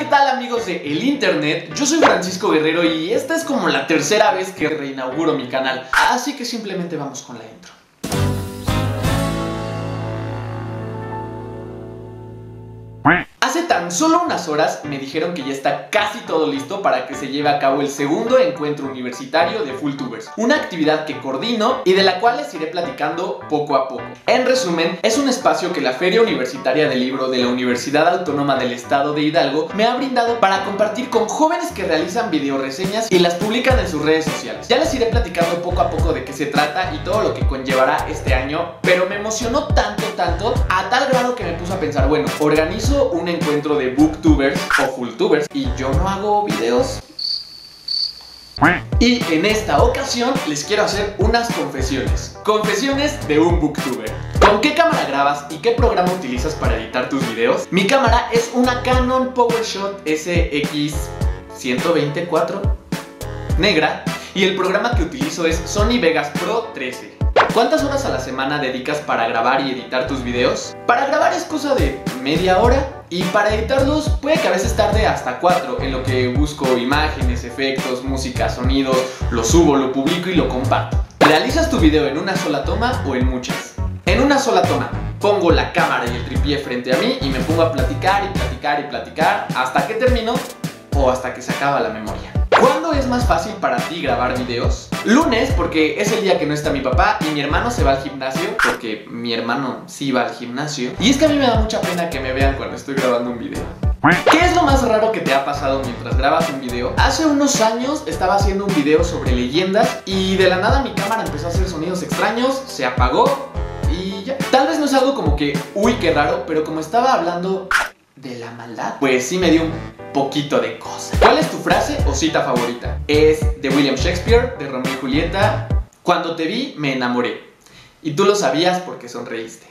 ¿qué tal amigos de El Internet? Yo soy Francisco Guerrero y esta es como la tercera vez que reinauguro mi canal, así que simplemente vamos con la intro. Hace tan solo unas horas me dijeron que ya está casi todo listo para que se lleve a cabo el segundo encuentro universitario de Fulltubers, una actividad que coordino y de la cual les iré platicando poco a poco. En resumen, es un espacio que la Feria Universitaria del Libro de la Universidad Autónoma del Estado de Hidalgo me ha brindado para compartir con jóvenes que realizan videoreseñas y las publican en sus redes sociales. Ya les iré platicando poco a poco de qué se trata y todo lo que conllevará este año, pero me emocionó tanto, tanto, a tal grado que me puse a pensar, bueno, organizo un encuentro de booktubers o fulltubers y yo no hago videos. Y en esta ocasión les quiero hacer unas confesiones. Confesiones de un booktuber. ¿Con qué cámara grabas y qué programa utilizas para editar tus videos? Mi cámara es una Canon PowerShot SX124 negra y el programa que utilizo es Sony Vegas Pro 13. ¿Cuántas horas a la semana dedicas para grabar y editar tus videos? Para grabar es cosa de media hora y para editarlos puede que a veces tarde hasta 4 en lo que busco imágenes, efectos, música, sonidos, lo subo, lo publico y lo comparto. ¿Realizas tu video en una sola toma o en muchas? En una sola toma. Pongo la cámara y el tripié frente a mí y me pongo a platicar y platicar y platicar hasta que termino o hasta que se acaba la memoria. ¿Cuándo es más fácil para ti grabar videos? Lunes, porque es el día que no está mi papá y mi hermano se va al gimnasio, porque mi hermano sí va al gimnasio. Y es que a mí me da mucha pena que me vean cuando estoy grabando un video. ¿Qué es lo más raro que te ha pasado mientras grabas un video? Hace unos años estaba haciendo un video sobre leyendas y de la nada mi cámara empezó a hacer sonidos extraños, se apagó y ya. Tal vez no es algo como que, uy, qué raro, pero como estaba hablando de la maldad, pues sí me dio un poquito de cosas. ¿Cuál es tu frase o cita favorita? Es de William Shakespeare, de Romeo y Julieta. Cuando te vi, me enamoré. Y tú lo sabías porque sonreíste.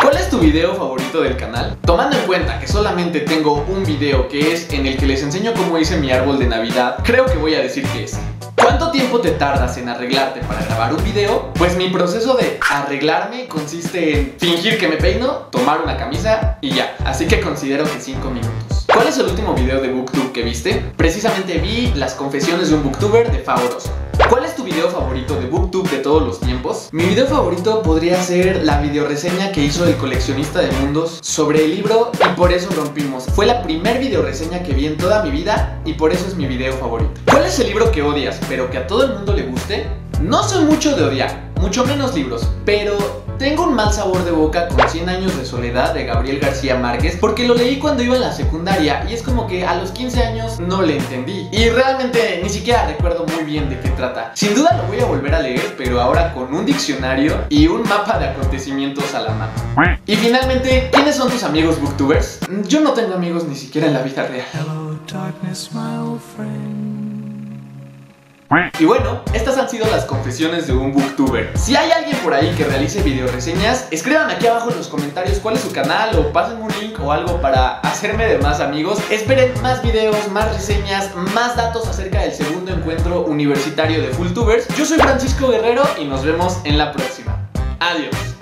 ¿Cuál es tu video favorito del canal? Tomando en cuenta que solamente tengo un video que es en el que les enseño cómo hice mi árbol de Navidad, creo que voy a decir que es. ¿Cuánto tiempo te tardas en arreglarte para grabar un video? Pues mi proceso de arreglarme consiste en fingir que me peino, tomar una camisa y ya. Así que considero que 5 minutos. ¿Cuál es el último video de Booktube que viste? Precisamente vi las confesiones de un booktuber de Favoroso. ¿Cuál es tu video favorito de Booktube de todos los tiempos? Mi video favorito podría ser la videoreseña que hizo el coleccionista de mundos sobre el libro Y por eso rompimos. Fue la primer videoreseña que vi en toda mi vida y por eso es mi video favorito. ¿Cuál es el libro que odias pero que a todo el mundo le guste? No soy mucho de odiar, mucho menos libros, pero tengo un mal sabor de boca con 100 años de soledad de Gabriel García Márquez porque lo leí cuando iba en la secundaria y es como que a los 15 años no le entendí y realmente ni siquiera recuerdo muy bien de qué trata. Sin duda lo voy a volver a leer, pero ahora con un diccionario y un mapa de acontecimientos a la mano. Y finalmente, ¿quiénes son tus amigos booktubers? Yo no tengo amigos ni siquiera en la vida real. Y bueno, estas han sido las confesiones de un booktuber. Si hay alguien por ahí que realice videoreseñas, escriban aquí abajo en los comentarios cuál es su canal o pasen un link o algo para hacerme de más amigos. Esperen más videos, más reseñas, más datos acerca del segundo encuentro universitario de Fulltubers. Yo soy Francisco Guerrero y nos vemos en la próxima. Adiós.